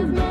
Woo!